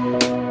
Música